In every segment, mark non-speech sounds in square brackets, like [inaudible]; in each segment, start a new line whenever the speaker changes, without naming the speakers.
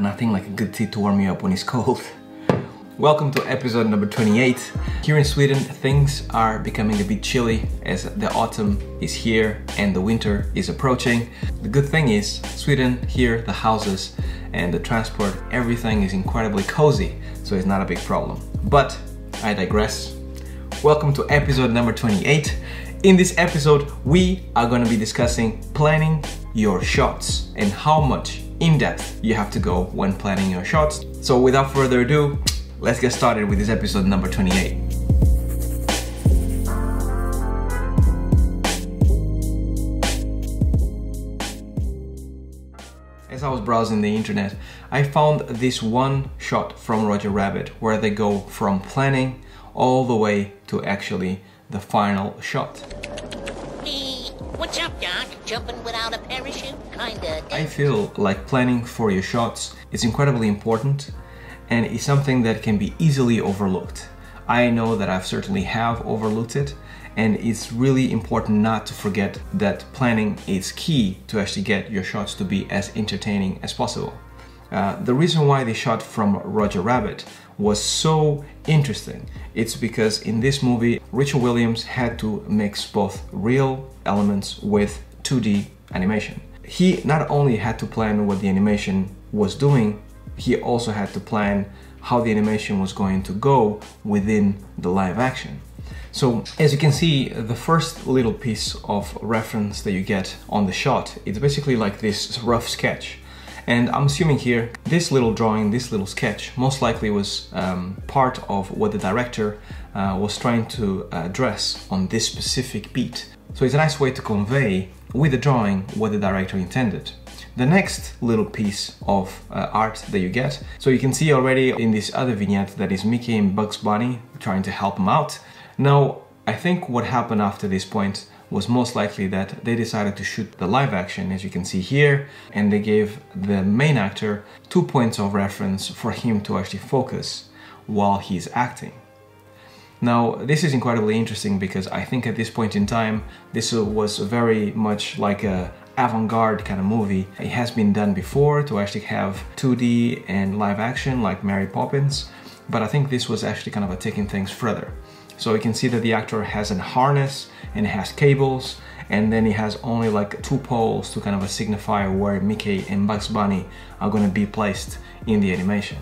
Nothing like a good tea to warm you up when it's cold. [laughs] Welcome to episode number 28. Here in Sweden, things are becoming a bit chilly as the autumn is here and the winter is approaching. The good thing is, Sweden, here, the houses and the transport, everything is incredibly cozy, so it's not a big problem. But I digress. Welcome to episode number 28. In this episode, we are going to be discussing planning your shots and how much in depth you have to go when planning your shots. So, without further ado, let's get started with this episode number 28. As I was browsing the internet, I found this one shot from Roger Rabbit where they go from planning all the way to actually the final shot.
What's up, Doc? Jumping without a parachute? Kinda.
I feel like planning for your shots is incredibly important and is something that can be easily overlooked. I know that I've certainly have overlooked it and it's really important not to forget that planning is key to actually get your shots to be as entertaining as possible. Uh, the reason why the shot from Roger Rabbit was so interesting. It's because in this movie, Richard Williams had to mix both real elements with 2D animation. He not only had to plan what the animation was doing, he also had to plan how the animation was going to go within the live action. So as you can see, the first little piece of reference that you get on the shot, it's basically like this rough sketch. And I'm assuming here, this little drawing, this little sketch, most likely was um, part of what the director uh, was trying to address on this specific beat. So it's a nice way to convey with the drawing what the director intended. The next little piece of uh, art that you get, so you can see already in this other vignette that is Mickey and Bugs Bunny trying to help him out. Now, I think what happened after this point was most likely that they decided to shoot the live action, as you can see here, and they gave the main actor two points of reference for him to actually focus while he's acting. Now, this is incredibly interesting because I think at this point in time, this was very much like a avant-garde kind of movie. It has been done before to actually have 2D and live action like Mary Poppins, but I think this was actually kind of a taking things further. So you can see that the actor has a harness and it has cables and then it has only like two poles to kind of signify where Mickey and Bugs Bunny are going to be placed in the animation.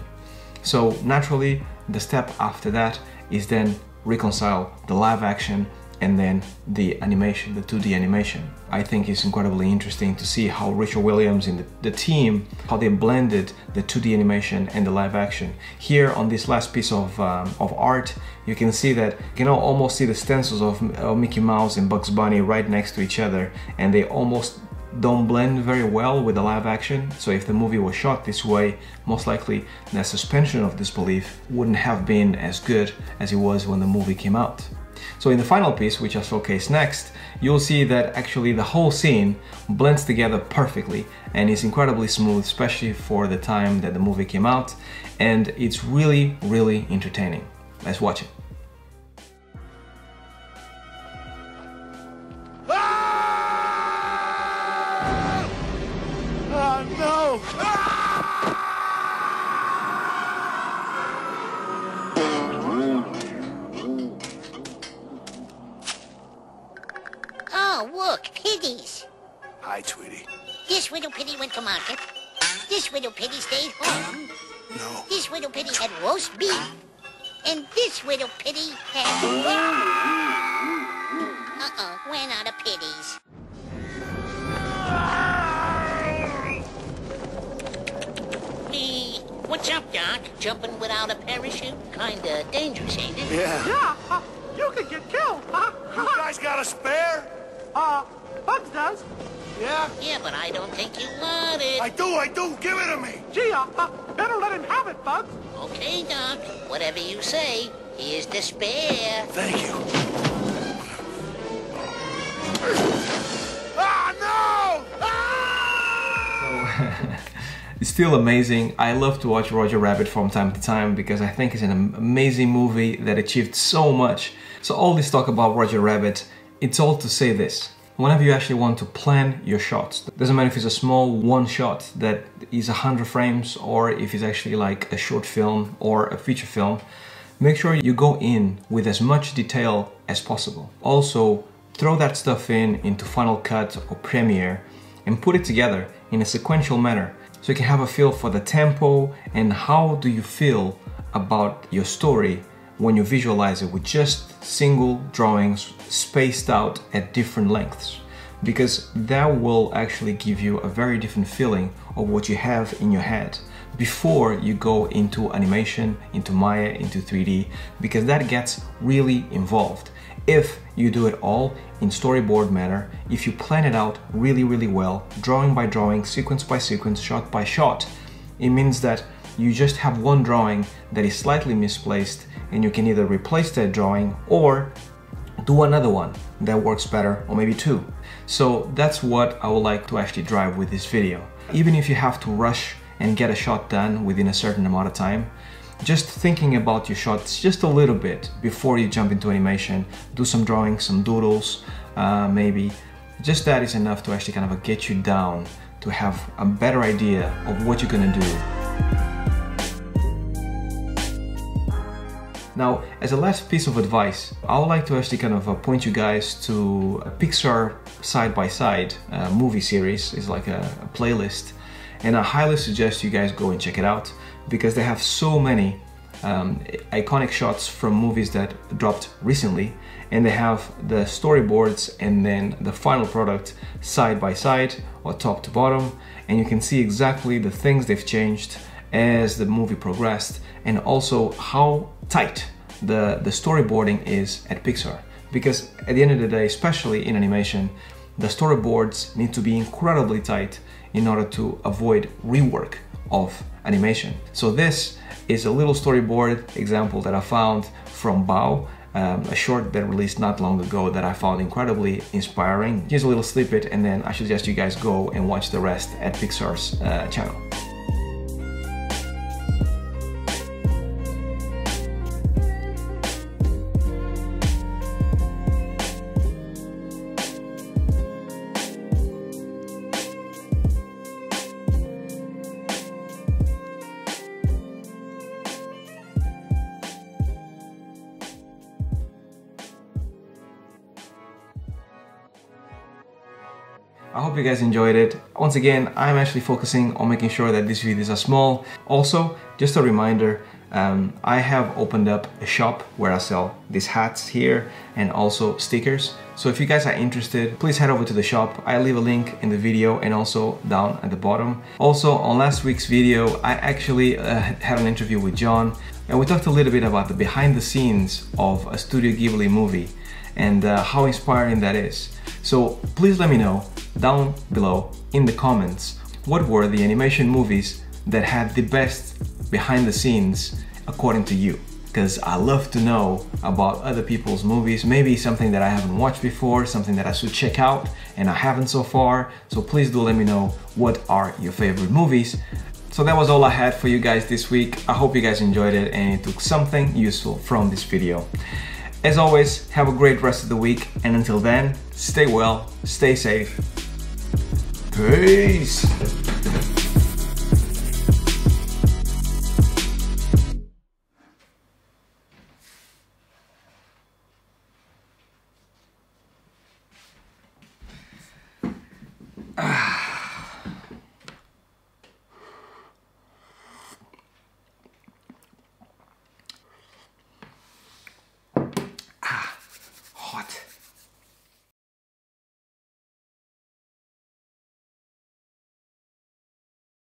So naturally the step after that is then reconcile the live action and then the animation, the 2D animation. I think it's incredibly interesting to see how Richard Williams and the, the, team, how they blended the 2D animation and the live action. Here on this last piece of, um, of art, you can see that you can almost see the stencils of, of Mickey Mouse and Bugs Bunny right next to each other and they almost don't blend very well with the live action. So if the movie was shot this way, most likely the suspension of disbelief wouldn't have been as good as it was when the movie came out. So in the final piece, which I'll showcase next, you'll see that actually the whole scene blends together perfectly and is incredibly smooth, especially for the time that the movie came out. And it's really, really entertaining. Let's watch it.
Oh no!
Ah! Look, pitties.
Hi, Tweety.
This widow pitty went to market. This widow pitty stayed home.
No.
This widow pitty had roast beef. And this widow pitty had... Uh-oh, ran out of pitties. Me, what's up, Doc? Jumping without a parachute? Kinda dangerous, ain't it?
Yeah.
Yeah, uh, you could get killed. Uh,
You guys got a spare?
uh, Bugs does.
Yeah.
Yeah, but I don't think you want it.
I do, I do. Give it to me.
Gee, uh, uh, better let him have it, Bugs.
Okay, Doc. Whatever you say. Here's the spare.
Thank you. Ah, no! Ah! [laughs]
it's still amazing. I love to watch Roger Rabbit from time to time because I think it's an amazing movie that achieved so much. So all this talk about Roger Rabbit, it's all to say this. Whenever you actually want to plan your shots, doesn't matter if it's a small one shot that is 100 frames or if it's actually like a short film or a feature film, make sure you go in with as much detail as possible. Also, throw that stuff in into Final Cut or Premiere and put it together in a sequential manner so you can have a feel for the tempo and how do you feel about your story when you visualize it with just single drawings spaced out at different lengths because that will actually give you a very different feeling of what you have in your head before you go into animation, into Maya, into 3D, because that gets really involved. If you do it all in storyboard manner, if you plan it out really, really well, drawing by drawing, sequence by sequence, shot by shot, it means that you just have one drawing that is slightly misplaced and you can either replace that drawing or do another one that works better or maybe two. So that's what I would like to actually drive with this video. Even if you have to rush and get a shot done within a certain amount of time, just thinking about your shots just a little bit before you jump into animation, do some drawing, some doodles, uh, maybe. Just that is enough to actually kind of get you down to have a better idea of what you're gonna do Now, as a last piece of advice, I would like to actually kind of uh, point you guys to a Pixar side-by-side uh, movie series. It's like a, a playlist. And I highly suggest you guys go and check it out because they have so many um, iconic shots from movies that dropped recently and they have the storyboards and then the final product side by side or top to bottom and you can see exactly the things they've changed as the movie progressed and also how tight the, the storyboarding is at Pixar. Because at the end of the day, especially in animation, the storyboards need to be incredibly tight in order to avoid rework of animation. So this is a little storyboard example that I found from Bao, um, a short that released not long ago that I found incredibly inspiring. Here's a little snippet and then I suggest you guys go and watch the rest at Pixar's uh, channel. I hope you guys enjoyed it. Once again, I'm actually focusing on making sure that these videos are small. Also, just a reminder, um, I have opened up a shop where I sell these hats here and also stickers. So if you guys are interested, please head over to the shop. I leave a link in the video and also down at the bottom. Also, on last week's video, I actually uh, had an interview with John and we talked a little bit about the behind the scenes of a Studio Ghibli movie and uh, how inspiring that is. So please let me know down below in the comments what were the animation movies that had the best behind the scenes according to you because I love to know about other people's movies, maybe something that I haven't watched before, something that I should check out and I haven't so far. So please do let me know what are your favorite movies. So that was all I had for you guys this week. I hope you guys enjoyed it and you took something useful from this video. As always, have a great rest of the week and until then, stay well, stay safe. Peace!